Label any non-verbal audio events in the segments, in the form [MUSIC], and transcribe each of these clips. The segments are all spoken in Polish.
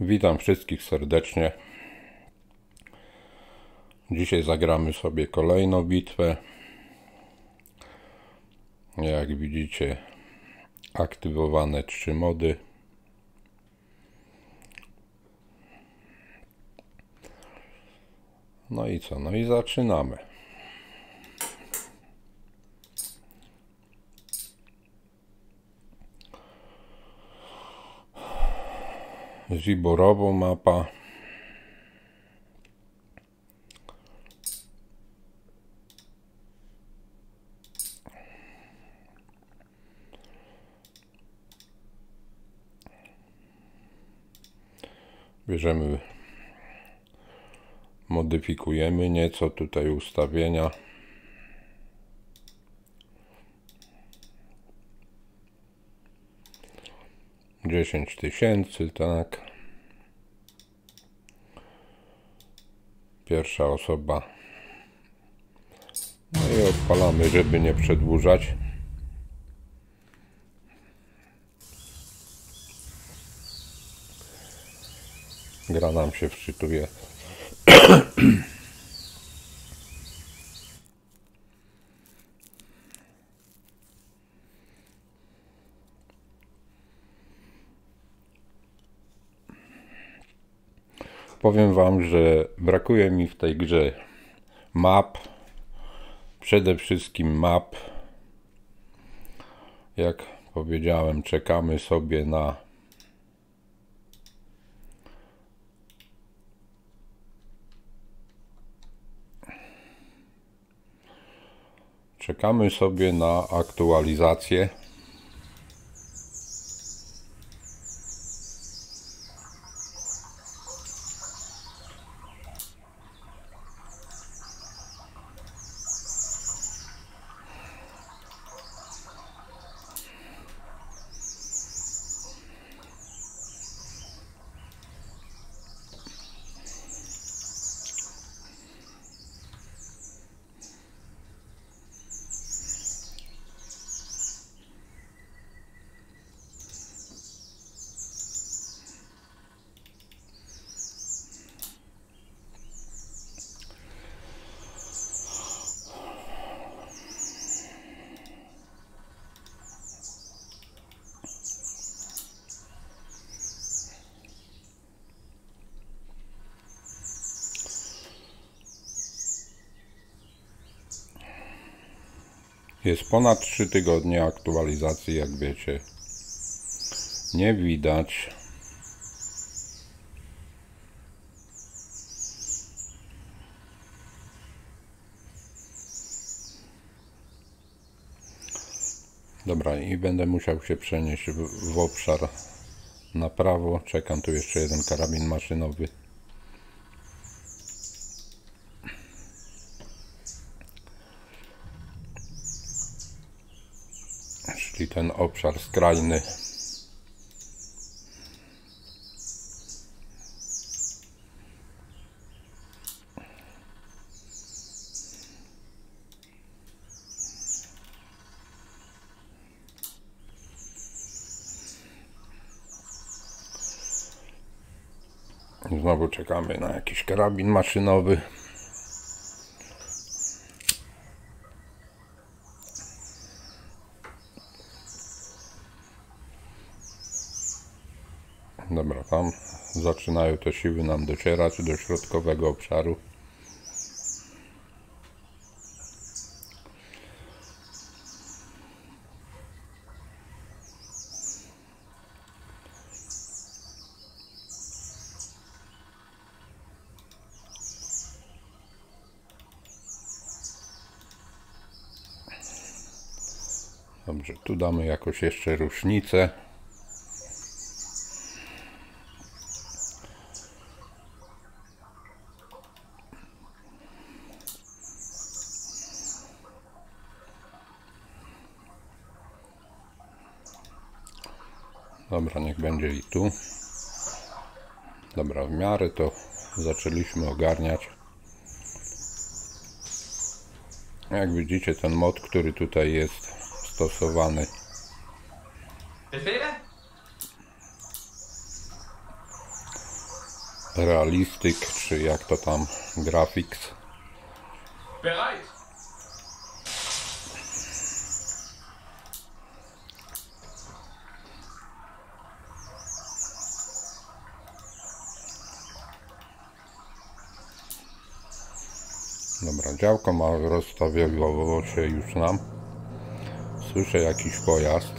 Witam wszystkich serdecznie. Dzisiaj zagramy sobie kolejną bitwę. Jak widzicie, aktywowane trzy mody. No i co? No i zaczynamy. Ziborową mapa. Bierzemy, modyfikujemy nieco tutaj ustawienia. Dziesięć tysięcy, tak. Pierwsza osoba. No i odpalamy, żeby nie przedłużać. Gra nam się wczytuje. Powiem Wam, że brakuje mi w tej grze map. Przede wszystkim map. Jak powiedziałem, czekamy sobie na Czekamy sobie na aktualizację. Jest ponad 3 tygodnie aktualizacji, jak wiecie. Nie widać. Dobra, i będę musiał się przenieść w, w obszar na prawo. Czekam tu jeszcze jeden karabin maszynowy. Czyli ten obszar skrajny. Znowu czekamy na jakiś karabin maszynowy. Dobra, tam zaczynają te siły nam docierać do środkowego obszaru. Dobrze, tu damy jakoś jeszcze różnicę. Dobra, niech będzie i tu. Dobra, w miarę to zaczęliśmy ogarniać. Jak widzicie, ten mod, który tutaj jest stosowany, realistyk, czy jak to tam, graphics. Bereit! Dobra, działko ma rozstawiało się już nam. Słyszę jakiś pojazd.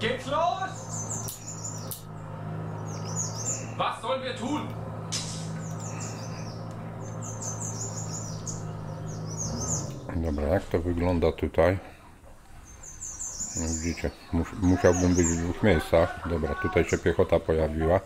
Geht's los? Was sollen wir tun? Dobra, jak to wygląda tutaj? Widzicie, mus, musiałbym być w dwóch miejscach. Dobra, tutaj się piechota pojawiła.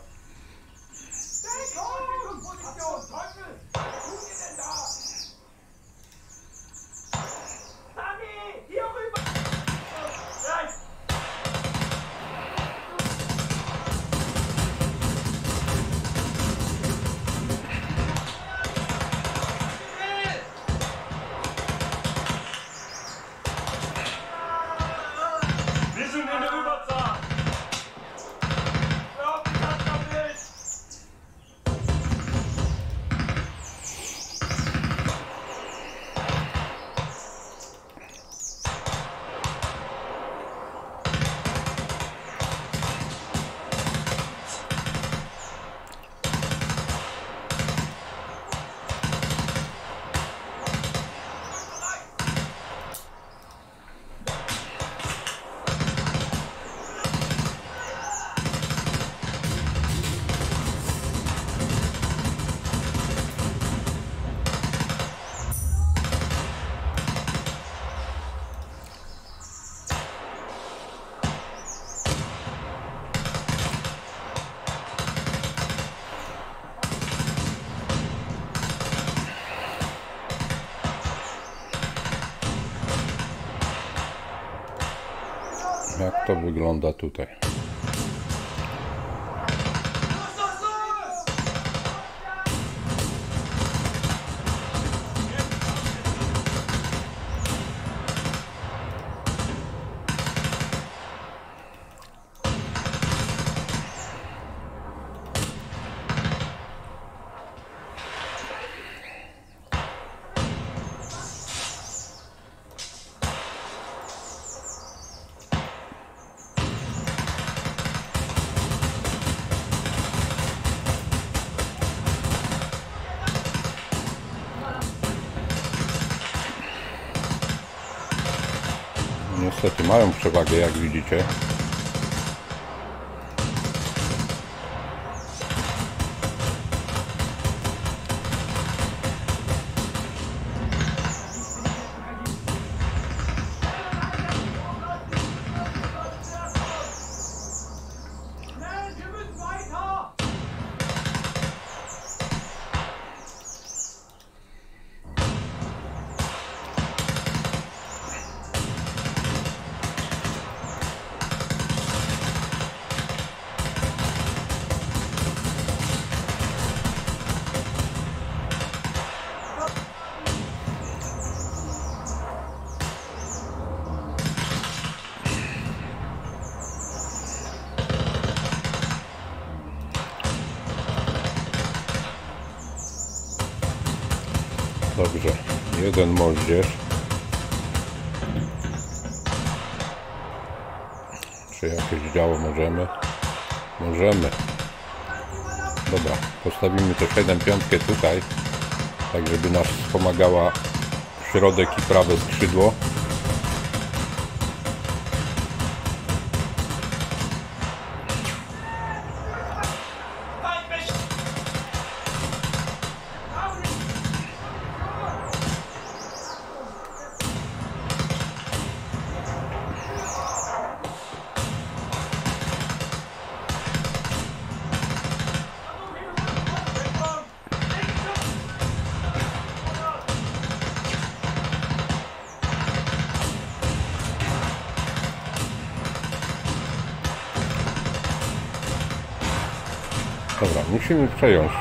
Wygląda tutaj? Niestety mają przewagę, jak widzicie. Dobrze, jeden moździerz. Czy jakieś działo możemy? Możemy. Dobra, postawimy też 1 piątkę tutaj, tak żeby nas wspomagała środek i prawe skrzydło.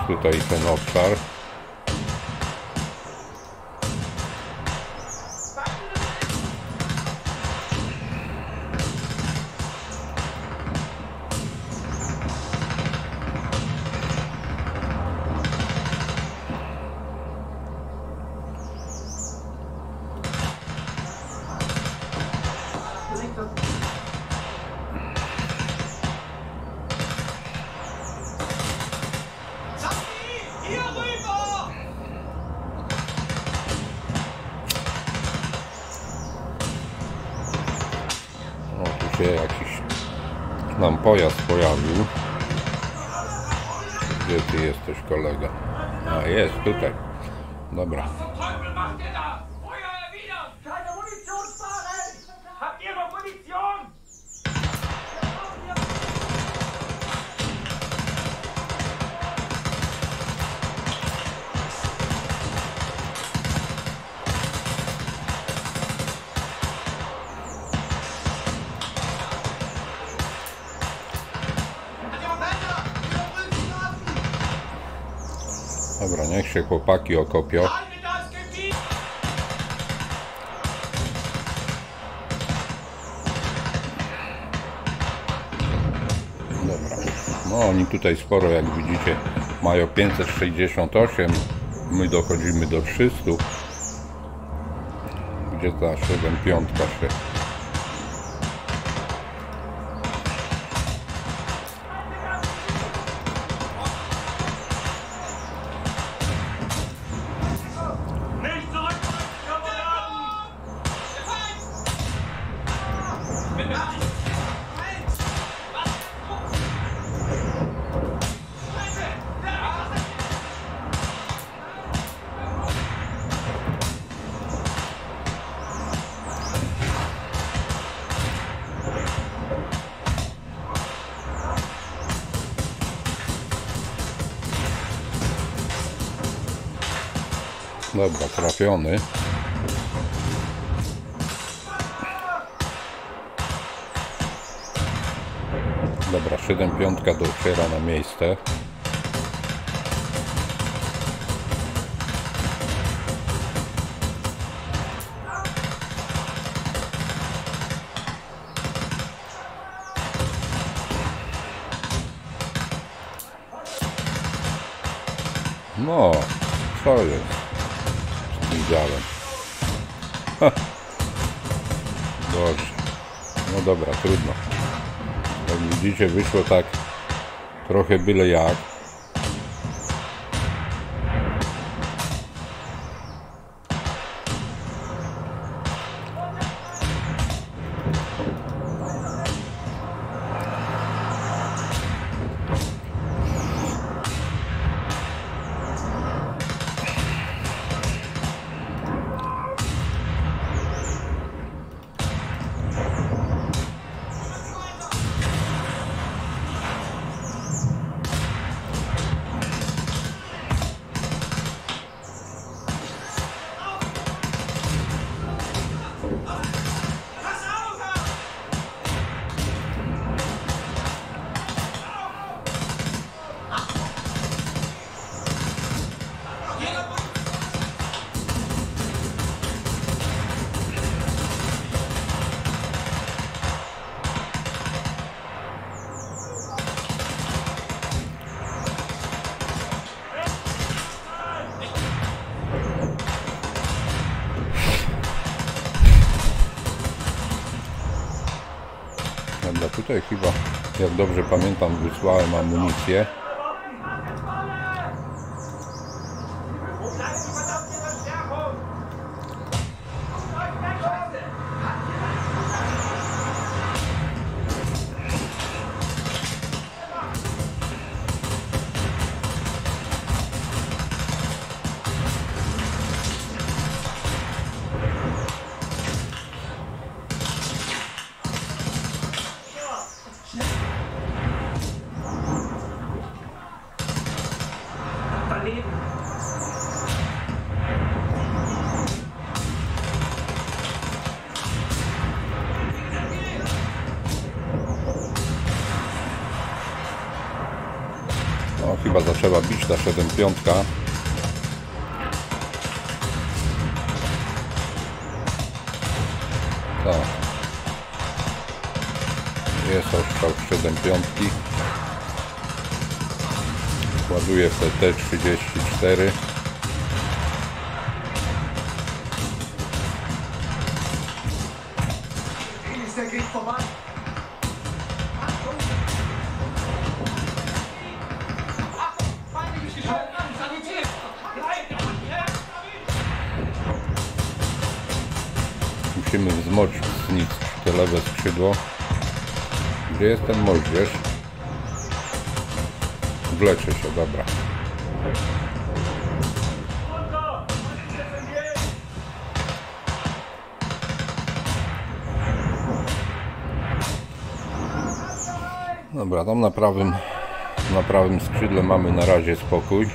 Tutaj ten obszar. Dobra, niech się chłopaki okopią. Dobra. No oni tutaj sporo, jak widzicie, mają 568. My dochodzimy do 300. Gdzie ta 75 się Dobra, trafiony. Dobra, 7 dociera na miejsce. Wyszło tak trochę byle jak. Tutaj chyba, jak dobrze pamiętam, wysłałem amunicję. Zaczęła bić ta 75. Tak. Jest ostrzał 75. Ładuję w te T34. Musimy wzmocnić te lewe skrzydło. Gdzie jest ten moździerz? Wlecze się, dobra. Dobra, tam na prawym, na prawym skrzydle mamy na razie spokój.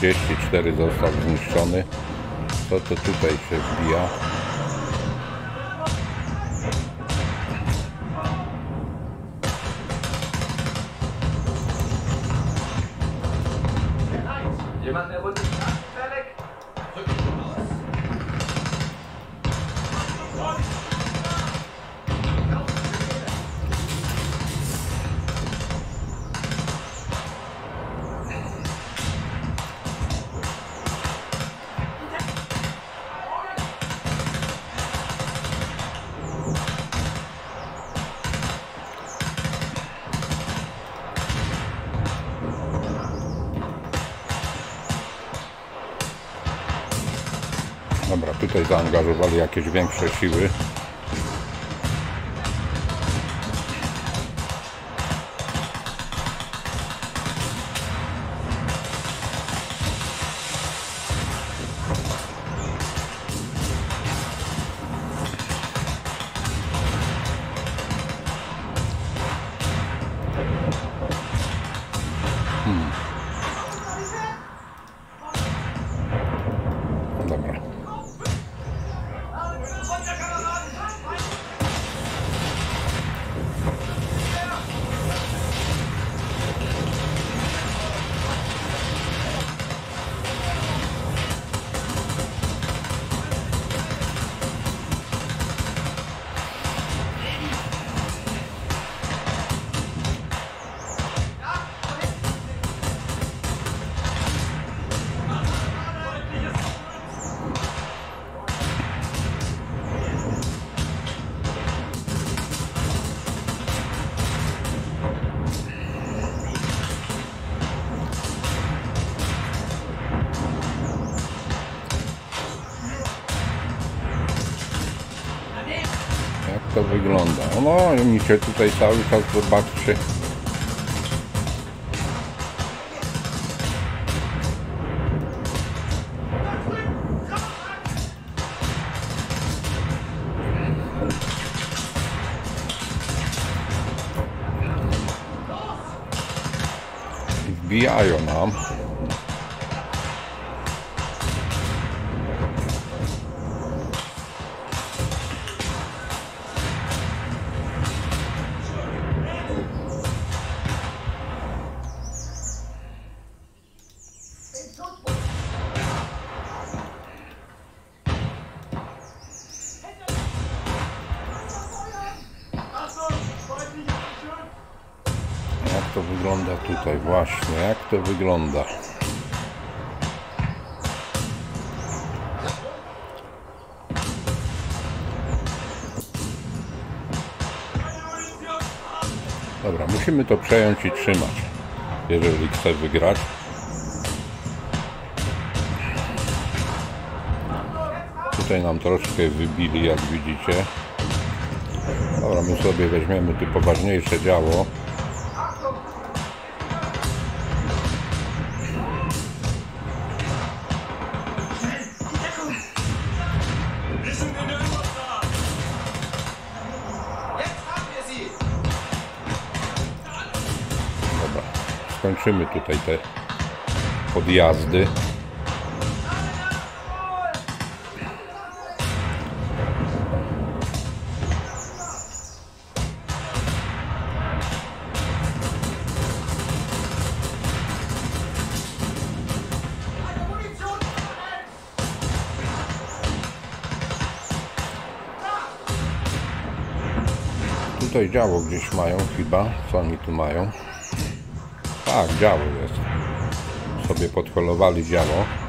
34 został zniszczony. To, to tutaj się wbija. Jemand, der zaangażowali jakieś większe siły. Wygląda? No, oni się tutaj cały czas zobaczcie. I Wbijają nam. To wygląda? Dobra, musimy to przejąć i trzymać, jeżeli chce wygrać. Tutaj nam troszkę wybili, jak widzicie. Dobra, my sobie weźmiemy tu poważniejsze działo. Skończymy tutaj te podjazdy. Tutaj działo gdzieś mają chyba. Co oni tu mają? Tak, działo jest. Sobie podholowali działo.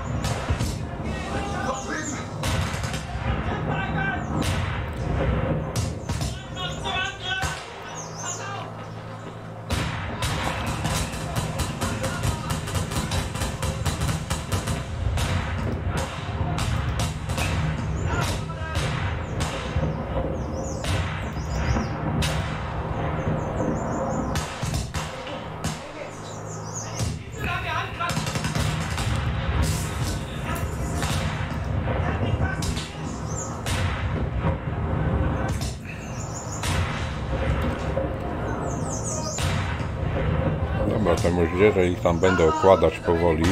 Moździerze ich tam będę okładać powoli.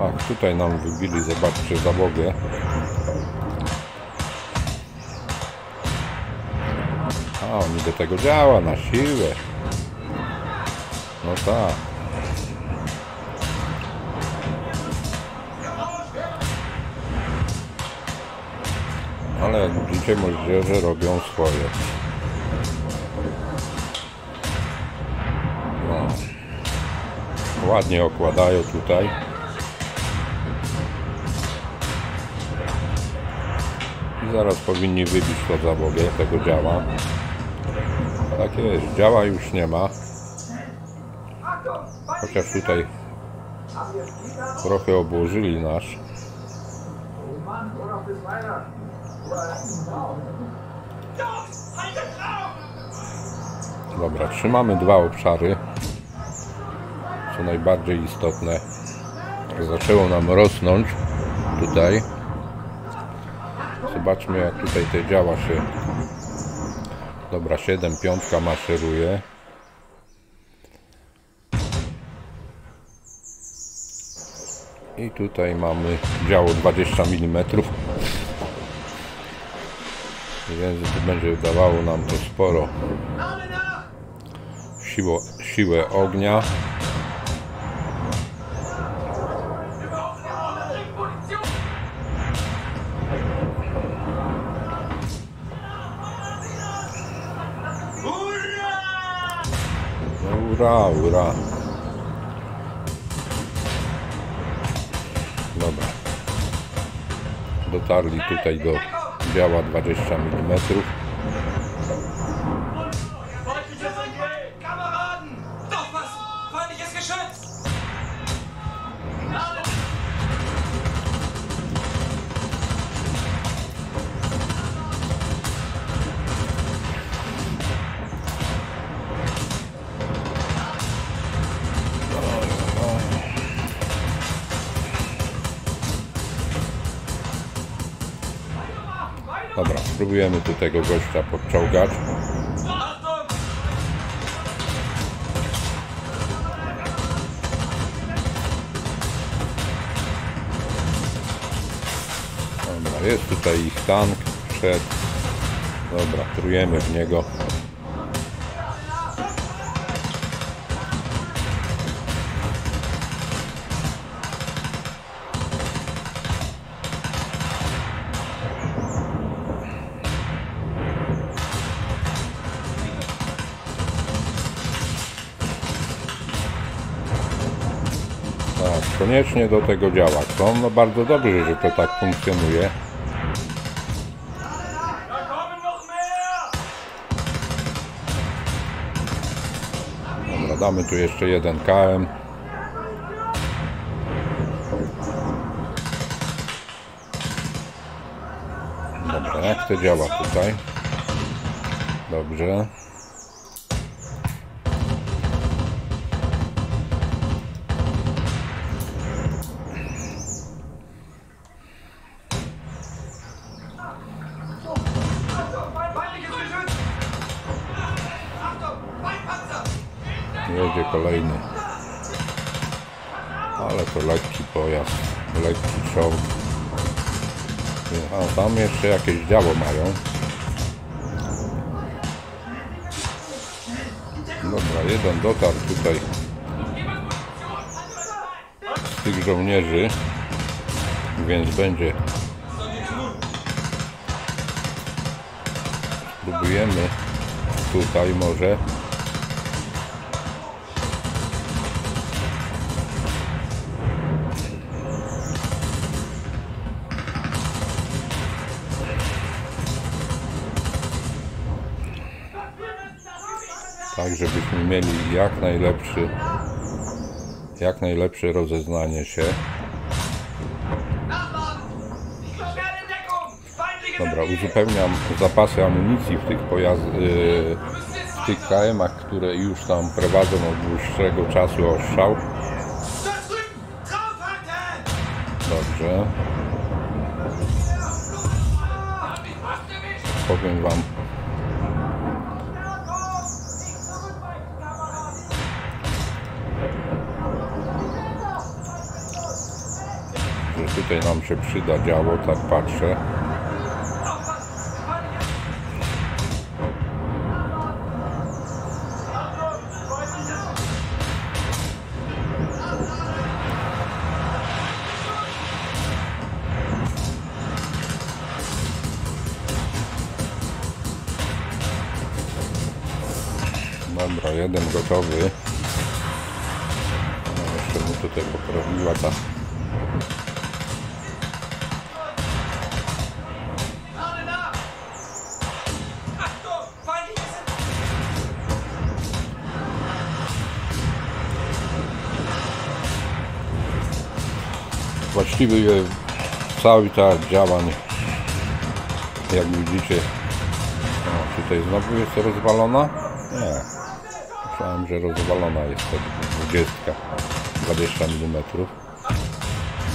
Ach, tutaj nam wybili, zobaczcie, załogę. A, oni do tego działa, na siłę. No tak. Ale jak widzicie, moździerze robią swoje. Ładnie okładają tutaj. I zaraz powinni wybić to załogę tego działa. Tak jest, działa już nie ma. Chociaż tutaj trochę obłożyli nasz. Dobra, trzymamy dwa obszary. Co najbardziej istotne. Zaczęło nam rosnąć tutaj. Zobaczmy jak tutaj te działa się. Dobra, 7, piątka maszeruje. I tutaj mamy działo 20 mm. Więc to będzie dawało nam to sporo siłę ognia. Ura, ura. Dobra. Dotarli tutaj do działa 20 mm. Tu tego gościa podczołgać. Dobra, jest tutaj ich tank, wszedł. Dobra, trujemy w niego. Koniecznie do tego działa. To no bardzo dobrze, że to tak funkcjonuje. Dobra, damy tu jeszcze jeden KM. Dobra, jak to działa tutaj? Dobrze. Jeszcze jakieś działo mają. Dobra, jeden dotarł tutaj z tych żołnierzy, więc będzie Spróbujemy tutaj może. Tak, żebyśmy mieli jak najlepszy jak najlepsze rozeznanie się. Dobra, uzupełniam zapasy amunicji w tych pojazdach, w tych KM-ach, które już tam prowadzą od dłuższego czasu ostrzał. Dobrze. Powiem wam. Że tutaj nam się przyda działo, tak patrzę. Dobra, jeden gotowy. Właściwie cały teatr działań, jak widzicie, o, tutaj znowu jest rozwalona? Nie. Myślałem, że rozwalona jest to 20, 20 mm.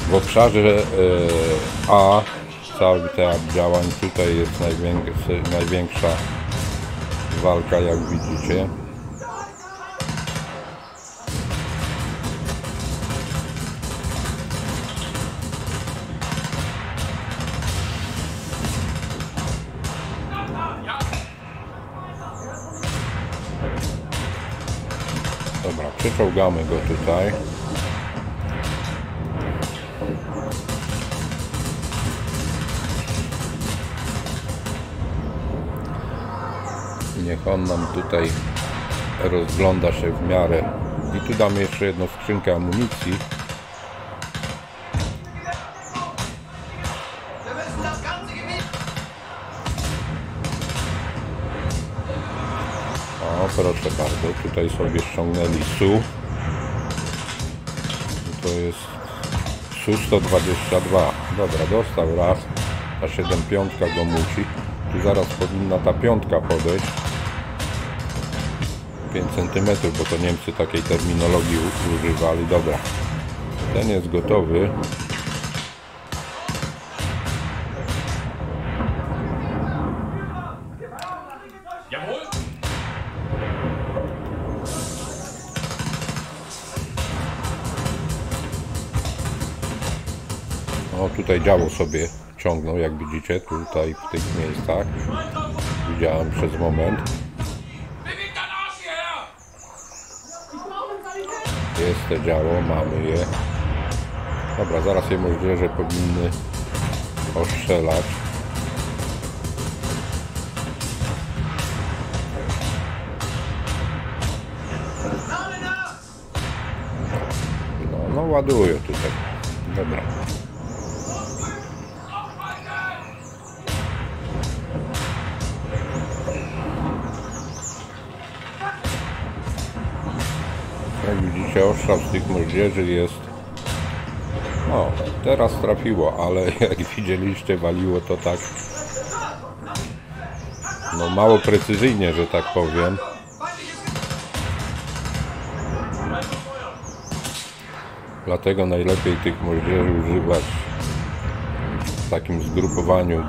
W obszarze e, A cały teatr działań tutaj jest największa walka, jak widzicie. Przyczołgamy go tutaj. Niech on nam tutaj rozgląda się w miarę. I tu damy jeszcze jedną skrzynkę amunicji. Tutaj sobie ściągnęli SU. To jest SU-122. Dobra, dostał raz. Ta 7.5 go musi. Tu zaraz powinna ta piątka podejść. 5 cm, bo to Niemcy takiej terminologii używali. Dobra. Ten jest gotowy. Tutaj działo sobie ciągnął, jak widzicie, tutaj w tych miejscach. Widziałem przez moment. Jest to działo, mamy je. Dobra, zaraz je moździerze powinny ostrzelać. No, no ładują tutaj. Dobra. Tych moździerzy jest... O, teraz trafiło, ale [LAUGHS] jak widzieliście, waliło to tak... No mało precyzyjnie, że tak powiem. Dlatego najlepiej tych moździerzy używać w takim zgrupowaniu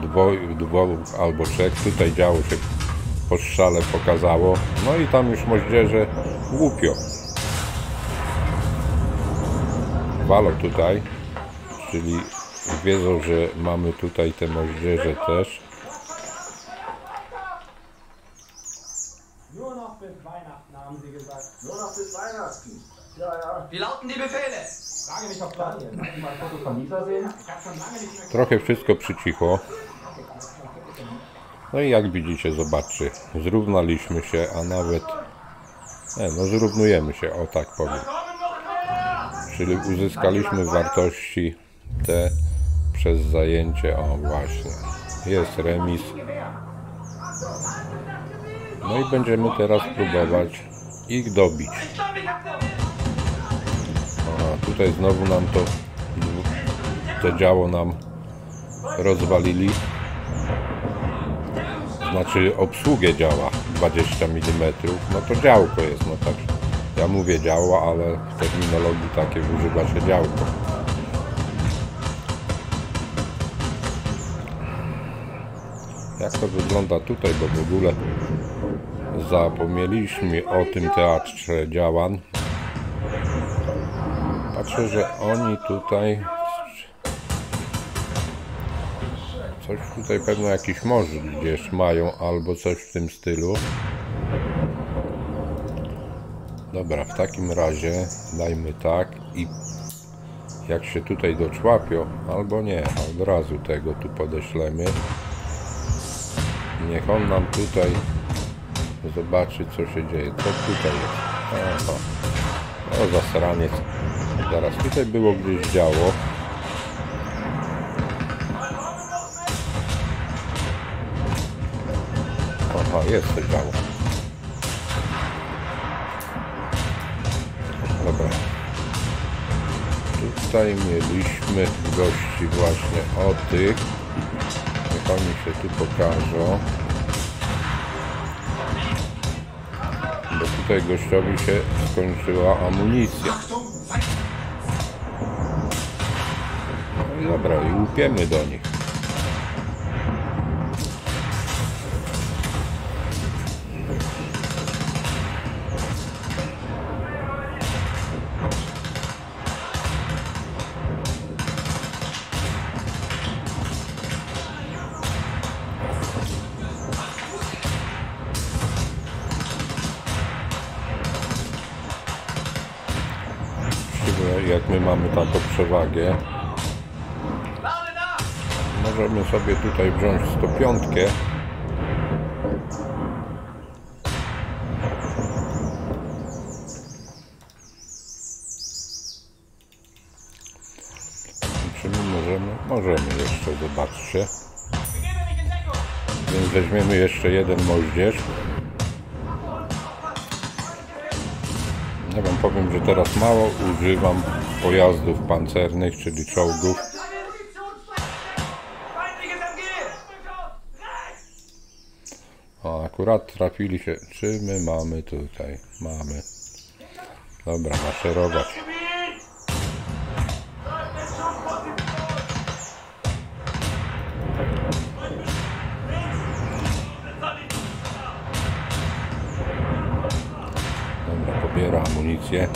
dwóch albo trzech. Tutaj działo się po strzale pokazało. No i tam już moździerze głupio. Walą tutaj, czyli wiedzą, że mamy tutaj te moździerze też. Trochę wszystko przycichło. No i jak widzicie, zobaczcie, zrównaliśmy się, a nawet, nie no zrównujemy się, o tak powiem. Czyli uzyskaliśmy wartości te przez zajęcie, o właśnie, jest remis. No i będziemy teraz próbować ich dobić. A tutaj znowu nam to, to działo nam rozwalili. Znaczy obsługę działa 20 mm, no to działko jest, no tak. Ja mówię działa, ale w terminologii takiej używa się działko. Jak to wygląda tutaj, bo w ogóle zapomnieliśmy o tym teatrze działań. Patrzę, że oni tutaj coś tutaj pewno jakiś morz gdzieś mają albo coś w tym stylu. Dobra, w takim razie dajmy tak i jak się tutaj doczłapią, albo nie, od razu tego tu podeślemy. Niech on nam tutaj zobaczy co się dzieje. Co tutaj jest? Aha. O, zasraniec. Zaraz, tutaj było gdzieś działo. Aha, jest to działo. Tutaj mieliśmy gości właśnie o tych. Niech oni się tu pokażą. Bo tutaj gościowi się skończyła amunicja. No i dobra, i łupiemy do nich. Sobie tutaj wziąć 105. I Czy my możemy? Możemy jeszcze, zobaczcie. Więc weźmiemy jeszcze jeden moździerz. Ja wam powiem, że teraz mało używam pojazdów pancernych, czyli czołgów. Akurat trafili się. Czy my mamy tutaj? Mamy. Dobra, maszerować. Dobra, pobiera amunicję.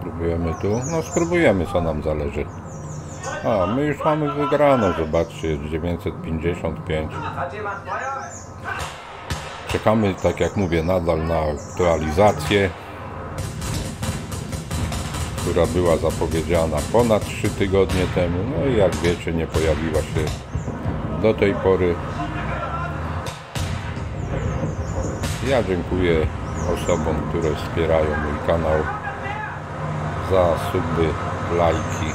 Spróbujemy tu. No spróbujemy co nam zależy. A, my już mamy wygraną, zobaczcie, jest 955. Hat jemand Feuer? Czekamy, tak jak mówię, nadal na aktualizację, która była zapowiedziana ponad 3 tygodnie temu. No i jak wiecie, nie pojawiła się do tej pory. Ja dziękuję osobom, które wspierają mój kanał za suby, lajki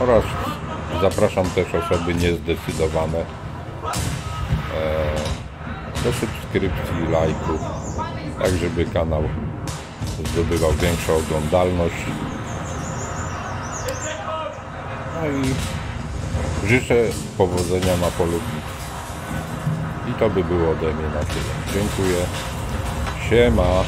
oraz zapraszam też osoby niezdecydowane do subskrypcji, lajków, tak żeby kanał zdobywał większą oglądalność. No i życzę powodzenia na polu. I to by było ode mnie na tyle. Dziękuję. Siema.